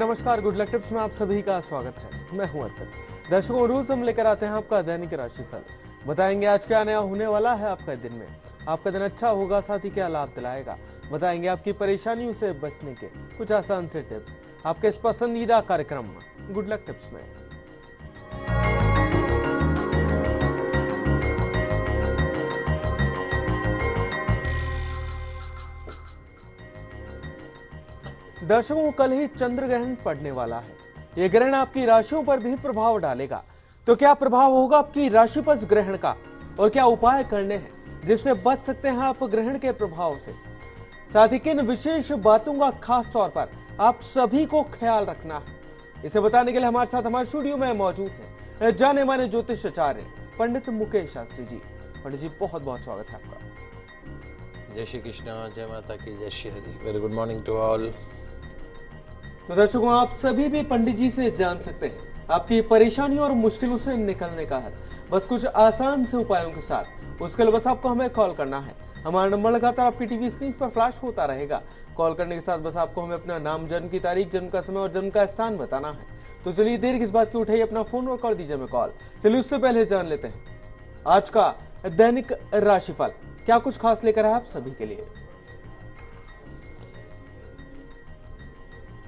नमस्कार, good luck tips में आप सभी का स्वागत है। मैं हूँ अर्पित। दर्शकों, रोज हम लेकर आते हैं आपका दैनिक राशिफल। बताएँगे आज क्या नया होने वाला है आपका दिन में? आपका दिन अच्छा होगा, साथ ही क्या लाभ दिलाएगा? बताएँगे आपकी परेशानियों से बचने के कुछ आसान से टिप्स। आपके इस पसंदीदा कार्यक्रम गुड लक टिप्स में। दर्शकों कल ही चंद्र ग्रहण पड़ने वाला है। ये ग्रहण आपकी राशियों पर भी प्रभाव डालेगा। तो क्या प्रभाव होगा आपकी राशि पर ग्रहण का? और क्या उपाय करने हैं जिससे बच सकते हैं आप ग्रहण के प्रभाव से? साथ ही किन विशेष बातों का खास तौर पर आप सभी को ख्याल रखना है? इसे बताने के लिए हमारे साथ हमारे स्टूडियो में मौजूद है जाने माने ज्योतिष आचार्य पंडित मुकेश शास्त्री जी। पंडित जी बहुत बहुत स्वागत है आपका। जय श्री कृष्णा, जय माता की, जय Shri Hari. Very good morning to all तो दर्शकों, आप सभी भी पंडित जी से जान सकते हैं। आपकी परेशानियों और मुश्किलों से निकलने का हल बस कुछ आसान से उपायों के साथ। उसके लिए बस आपको हमें कॉल करना है। हमारा नंबर लगातार आपकी टीवी स्क्रीन पर फ्लैश होता रहेगा। कॉल करने के साथ बस आपको हमें अपना नाम, जन्म की तारीख, जन्म का समय और जन्म का स्थान बताना है। तो चलिए देर किस बात की उठाइए, अपना फ़ोन और कर दीजिए हमें कॉल। चलिए उससे पहले जान लेते हैं। आज का दैनिक राशिफल। क्या कुछ खास लेकर है आप सभी के लिए?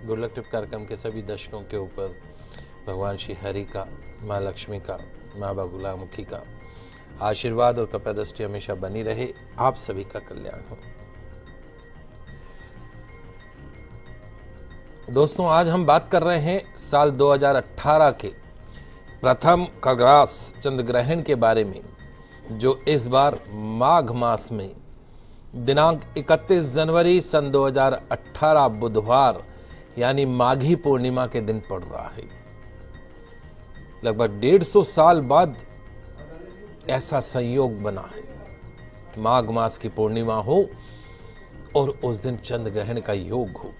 गुरलक टिप कार्यक्रम के सभी दर्शकों के ऊपर भगवान श्री हरि का, माँ लक्ष्मी का, माँ बगुलामुखी का आशीर्वाद और कृपा दृष्टि हमेशा बनी रहे। आप सभी का कल्याण हो। दोस्तों, आज हम बात कर रहे हैं साल 2018 के प्रथम खग्रास चंद्र ग्रहण के बारे में, जो इस बार माघ मास में दिनांक 31 जनवरी सन 2018 बुधवार यानी माघी पूर्णिमा के दिन पड़ रहा है। लगभग डेढ़ सौ साल बाद ऐसा संयोग बना है माघ मास की पूर्णिमा हो और उस दिन चंद्र ग्रहण का योग हो।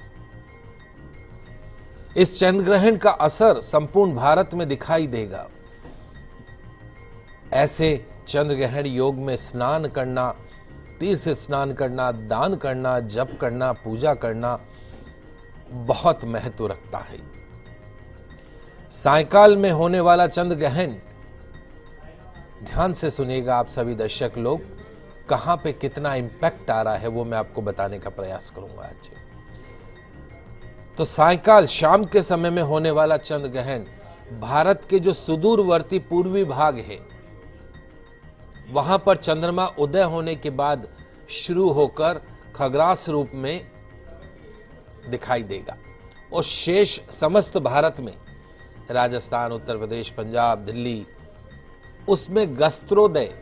इस चंद्र ग्रहण का असर संपूर्ण भारत में दिखाई देगा। ऐसे चंद्र ग्रहण योग में स्नान करना, तीर्थ स्नान करना, दान करना, जप करना, पूजा करना बहुत महत्व रखता है। सायकाल में होने वाला चंद्र ग्रहण ध्यान से सुनिएगा आप सभी दर्शक लोग, कहाँ पे कितना इंपैक्ट आ रहा है वो मैं आपको बताने का प्रयास करूँगा आज। तो सायकाल शाम के समय में होने वाला चंद्र ग्रहण भारत के जो सुदूरवर्ती पूर्वी भाग है, वहाँ पर चंद्रमा उदय होने के बाद शुरू होकर खगरास रूप में दिखाई देगा। और शेष समस्त भारत में, राजस्थान, उत्तर प्रदेश, पंजाब, दिल्ली, उसमें गस्त्रोदय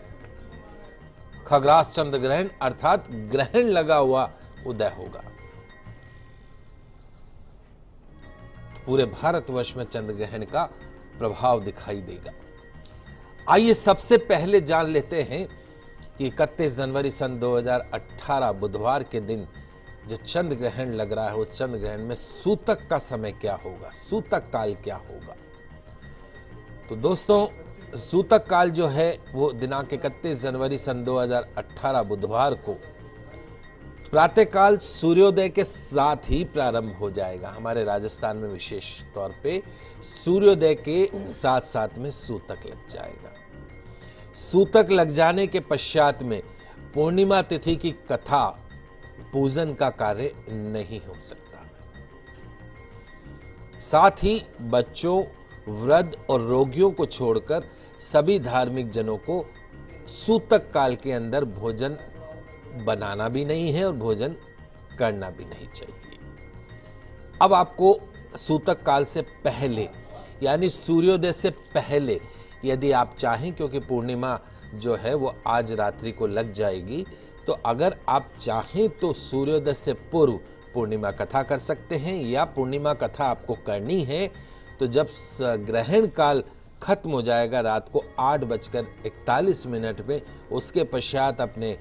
खग्रास चंद्र ग्रहण अर्थात ग्रहण लगा हुआ उदय होगा। पूरे भारतवर्ष में चंद्र ग्रहण का प्रभाव दिखाई देगा। आइए सबसे पहले जान लेते हैं कि इकतीस जनवरी सन 2018 बुधवार के दिन जो चंद्र ग्रहण लग रहा है, उस चंद्र ग्रहण में सूतक का समय क्या होगा? सूतक काल क्या होगा? तो दोस्तों, सूतक काल जो है, वो दिनांक इकतीस जनवरी सन 2018 बुधवार को प्रातःकाल सूर्योदय के साथ ही प्रारंभ हो जाएगा। हमारे राजस्थान में विशेष तौर पे सूर्योदय के साथ साथ में सूतक लग जाएगा। सूतक लग जाने के पश्चात में पूर्णिमा तिथि की कथा पूजन का कार्य नहीं हो सकता। साथ ही बच्चों, वृद्ध और रोगियों को छोड़कर सभी धार्मिक जनों को सूतक काल के अंदर भोजन बनाना भी नहीं है और भोजन करना भी नहीं चाहिए। अब आपको सूतक काल से पहले, यानी सूर्योदय से पहले, यदि आप चाहें, क्योंकि पूर्णिमा जो है वो आज रात्रि को लग जाएगी तो अगर आप चाहें तो सूर्योदय से पूर्व पूर्णिमा कथा कर सकते हैं या पूर्णिमा कथा आपको करनी है तो जब ग्रहण काल खत्म हो जाएगा रात को आठ बजकर इकतालीस मिनट में उसके पश्चात अपने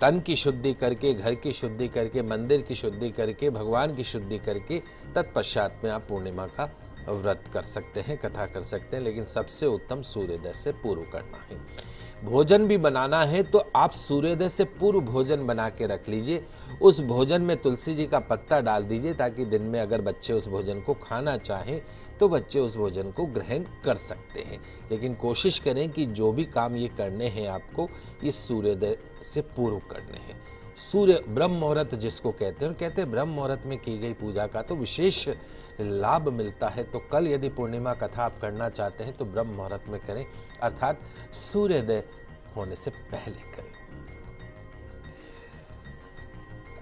तन की शुद्धि करके, घर की शुद्धि करके, मंदिर की शुद्धि करके, भगवान की शुद्धि करके तत्पश्चात में आप पूर्णिमा का व्रत कर सकते हैं, कथा कर सकते हैं, लेकिन सबसे उत्तम सूर्योदय से पूर्व करना है। भोजन भी बनाना है तो आप सूर्योदय से पूर्व भोजन बना के रख लीजिए। उस भोजन में तुलसी जी का पत्ता डाल दीजिए, ताकि दिन में अगर बच्चे उस भोजन को खाना चाहें तो बच्चे उस भोजन को ग्रहण कर सकते हैं। लेकिन कोशिश करें कि जो भी काम ये करने हैं आपको, ये सूर्योदय से पूर्व करने हैं। सूर्य ब्रह्म मुहूर्त जिसको कहते हैं कहते हैं ब्रह्म मुहूर्त में की गई पूजा का तो विशेष लाभ मिलता है। तो कल यदि पूर्णिमा कथा आप करना चाहते हैं तो ब्रह्म मुहूर्त में करें, अर्थात सूर्योदय होने से पहले करें।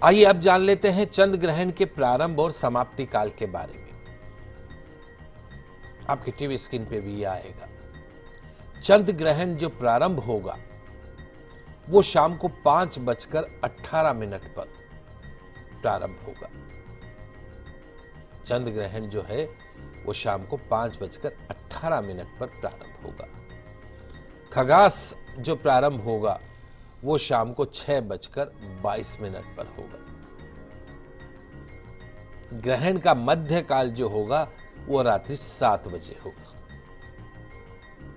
आइए अब जान लेते हैं चंद्र ग्रहण के प्रारंभ और समाप्ति काल के बारे में। आपकी टीवी स्क्रीन पे भी आएगा। चंद्र ग्रहण जो प्रारंभ होगा वो शाम को पाँच बजकर अट्ठारह मिनट पर प्रारंभ होगा। चंद्र ग्रहण जो है, वो शाम को पाँच बजकर अट्ठारह मिनट पर प्रारंभ होगा। खगास जो प्रारंभ होगा, वो शाम को छह बजकर बाईस मिनट पर होगा। ग्रहण का मध्य काल जो होगा, वो रात्रि सात बजे होगा।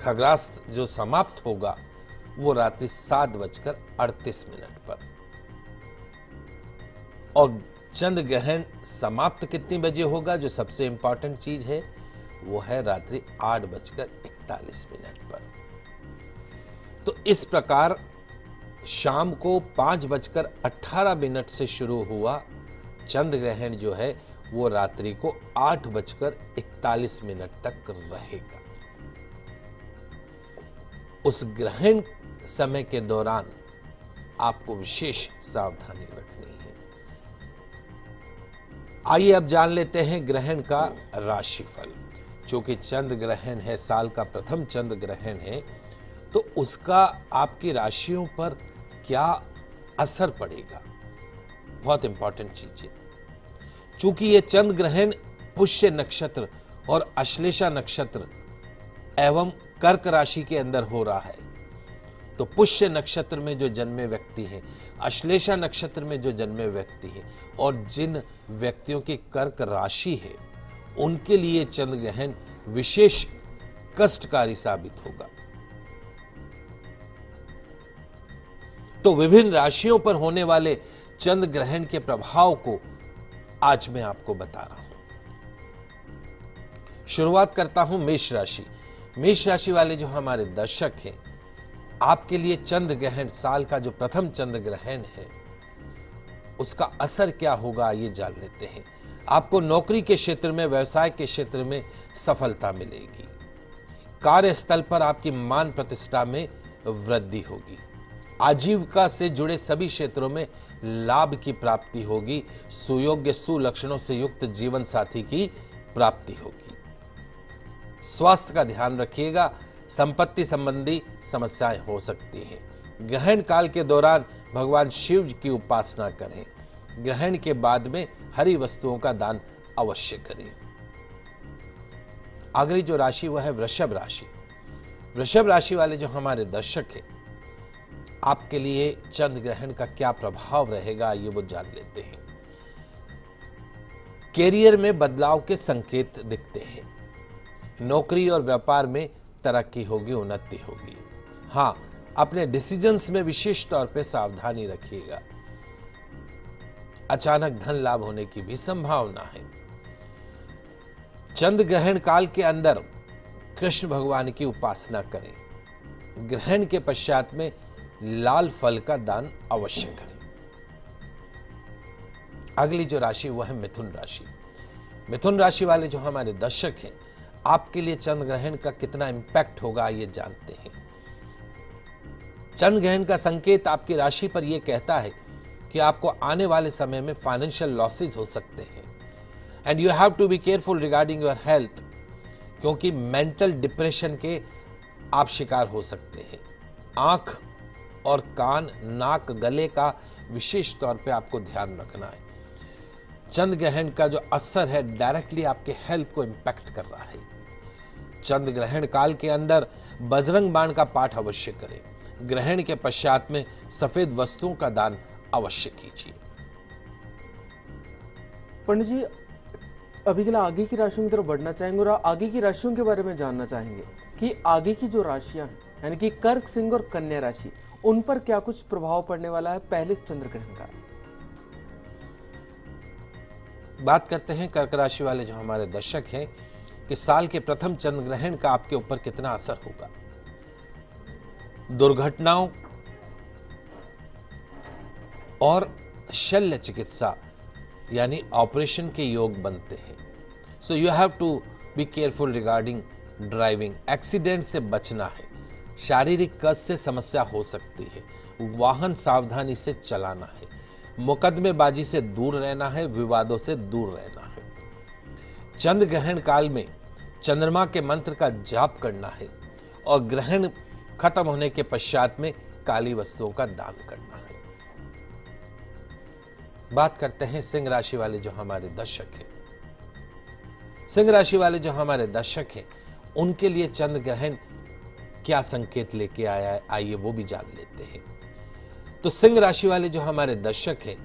खग्रास्त जो समाप्त होगा वो रात्रि सात बजकर अड़तीस मिनट पर। और चंद्र ग्रहण समाप्त कितनी बजे होगा, जो सबसे इंपॉर्टेंट चीज़ है, वो है रात्रि आठ बजकर इकतालीस मिनट पर। तो इस प्रकार शाम को पाँच बजकर अट्ठारह मिनट से शुरू हुआ चंद्र ग्रहण जो है, वो रात्रि को आठ बजकर इकतालीस मिनट तक रहेगा। उस ग्रहण समय के दौरान आपको विशेष सावधानी रखनी है। आइए अब जान लेते हैं ग्रहण का राशिफल। चूँकि चंद्र ग्रहण है, साल का प्रथम चंद्र ग्रहण है तो उसका आपकी राशियों पर क्या असर पड़ेगा? बहुत इंपॉर्टेंट चीज़। है चूँकि ये चंद्र ग्रहण पुष्य नक्षत्र और अश्लेषा नक्षत्र एवं कर्क राशि के अंदर हो रहा है। तो पुष्य नक्षत्र में जो जन्मे व्यक्ति हैं, अश्लेषा नक्षत्र में जो जन्मे व्यक्ति हैं, और जिन व्यक्तियों की कर्क राशि है, उनके लिए चंद्र ग्रहण विशेष कष्टकारी साबित होगा। तो विभिन्न राशियों पर होने वाले चंद्र ग्रहण के प्रभाव को आज मैं आपको बता रहा हूँ। शुरुआत करता हूँ मेष राशि। मेष राशि वाले जो हमारे दर्शक हैं, आपके लिए चंद्र ग्रहण, साल का जो प्रथम चंद्र ग्रहण है, उसका असर क्या होगा ये जान लेते हैं। आपको नौकरी के क्षेत्र में, व्यवसाय के क्षेत्र में सफलता मिलेगी। कार्यस्थल पर आपकी मान प्रतिष्ठा में वृद्धि होगी। आजीविका से जुड़े सभी क्षेत्रों में लाभ की प्राप्ति होगी। सुयोग्य, सुलक्षणों से युक्त जीवन साथी की प्राप्ति होगी। स्वास्थ्य का ध्यान रखिएगा, संपत्ति संबंधी समस्याएँ हो सकती हैं। ग्रहण काल के दौरान भगवान शिव की उपासना करें। ग्रहण के बाद में हरी वस्तुओं का दान अवश्य करें। अगली जो राशि, वह है वृषभ राशि। वृषभ राशि वाले जो हमारे दर्शक हैं, आपके लिए चंद्र ग्रहण का क्या प्रभाव रहेगा, ये वो जान लेते हैं। कैरियर में बदलाव के संकेत दिखते हैं। नौकरी और व्यापार में तरक्की होगी, उन्नति होगी। हाँ, अपने डिसीजंस में विशेष तौर पे सावधानी रखिएगा। अचानक धन लाभ होने की भी संभावना है। चंद्र ग्रहण काल के अंदर कृष्ण भगवान की उपासना करें। ग्रहण के पश्चात में लाल फल का दान अवश्य करें। अगली जो राशि, वह है मिथुन राशि। मिथुन राशि वाले जो हमारे दर्शक हैं आपके लिए चंद्र ग्रहण का कितना इंपैक्ट होगा, ये जानते हैं। चंद्र ग्रहण का संकेत आपकी राशि पर यह कहता है कि आपको आने वाले समय में फाइनेंशियल लॉसेज हो सकते हैं। And you have to be careful regarding your health क्योंकि मेंटल डिप्रेशन के आप शिकार हो सकते हैं। आँख और कान, नाक, गले का विशेष तौर पे आपको ध्यान रखना है। चंद्र ग्रहण का जो असर है डायरेक्टली आपके हेल्थ को इंपैक्ट कर रहा है। चंद्र ग्रहण काल के अंदर बजरंग बाण का पाठ अवश्य करें। ग्रहण के पश्चात में सफ़ेद वस्तुओं का दान अवश्य कीजिए। पंडित जी अभी के लिए आगे की राशियों की तरफ़ बढ़ना चाहेंगे और आगे की राशियों के बारे में जानना चाहेंगे कि आगे की जो राशियाँ हैं यानी कि कर्क सिंह और कन्या राशि उन पर क्या कुछ प्रभाव पड़ने वाला है पहले चंद्र ग्रहण का? बात करते हैं कर्क राशि वाले जो हमारे दर्शक हैं कि साल के प्रथम चंद्र ग्रहण का आपके ऊपर कितना असर होगा। दुर्घटनाओं और शल्य चिकित्सा, यानी ऑपरेशन के योग बनते हैं। So you have to be careful regarding driving accident से बचना है। शारीरिक कष्ट से समस्या हो सकती है। वाहन सावधानी से चलाना है। मुकदमेबाजी से दूर रहना है। विवादों से दूर रहना है चंद्र ग्रहण काल में चंद्रमा के मंत्र का जाप करना है और ग्रहण खत्म होने के पश्चात में काली वस्तुओं का दान करना है। बात करते हैं सिंह राशि वाले जो हमारे दर्शक हैं। सिंह राशि वाले जो हमारे दर्शक हैं, उनके लिए चंद्र ग्रहण क्या संकेत लेके आया है, आइए वो भी जान लेते हैं। तो सिंह राशि वाले जो हमारे दर्शक हैं,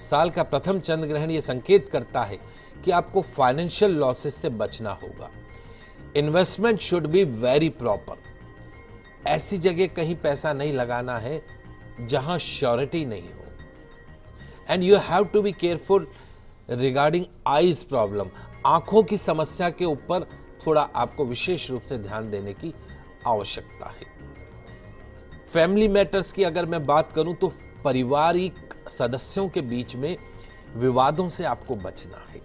साल का प्रथम चंद्र ग्रहण ये संकेत करता है कि आपको फाइनेंशियल लॉसेस से बचना होगा। Investment should be very proper ऐसी जगह कहीं पैसा नहीं लगाना है जहाँ श्योरिटी नहीं हो। And you have to be careful regarding eyes problem आँखों की समस्या के ऊपर थोड़ा आपको विशेष रूप से ध्यान देने की आवश्यकता है। फैमिली मैटर्स की अगर मैं बात करूँ तो पारिवारिक सदस्यों के बीच में विवादों से आपको बचना है।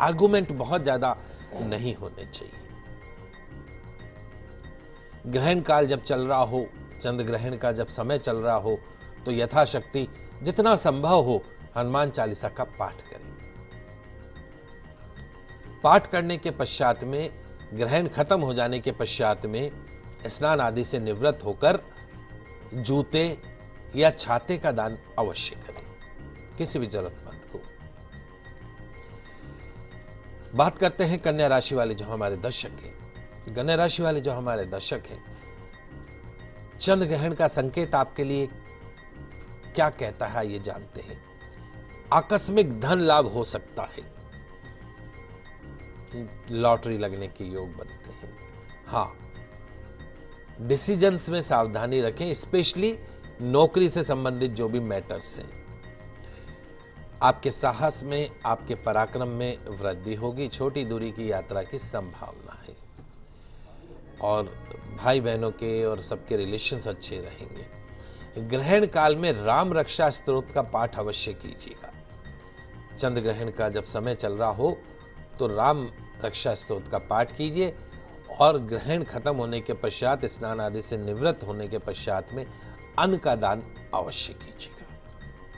आर्गुमेंट बहुत ज़्यादा नहीं होने चाहिए। ग्रहण काल जब चल रहा हो, चंद्र ग्रहण का जब समय चल रहा हो तो यथाशक्ति जितना संभव हो, हनुमान चालीसा का पाठ करें। पाठ करने के पश्चात में, ग्रहण खत्म हो जाने के पश्चात में, स्नान आदि से निवृत्त होकर जूते या छाते का दान अवश्य करें। किसी भी जरूरतमंद बात करते हैं कन्या राशि वाले जो हमारे दर्शक हैं। कन्या राशि वाले जो हमारे दर्शक हैं, चंद्र ग्रहण का संकेत आपके लिए क्या कहता है, ये जानते हैं। आकस्मिक धन लाभ हो सकता है। लॉटरी लगने के योग बनते हैं। हाँ डिसीजंस में सावधानी रखें, स्पेशली नौकरी से संबंधित जो भी मैटर्स हैं। आपके साहस में, आपके पराक्रम में वृद्धि होगी। छोटी दूरी की यात्रा की संभावना है। और भाई बहनों के और सबके रिलेशंस अच्छे रहेंगे। ग्रहण काल में राम रक्षा स्त्रोत का पाठ अवश्य कीजिएगा। चंद्र ग्रहण का जब समय चल रहा हो तो राम रक्षा स्त्रोत का पाठ कीजिए और ग्रहण खत्म होने के पश्चात, स्नान आदि से निवृत्त होने के पश्चात में अन्न का दान अवश्य कीजिएगा।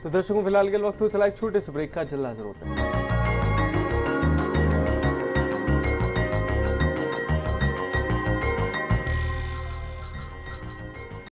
तो दर्शकों, फ़िलहाल के वक्त हो, चला एक छोटे से ब्रेक का, जल्द हाजिर होता है।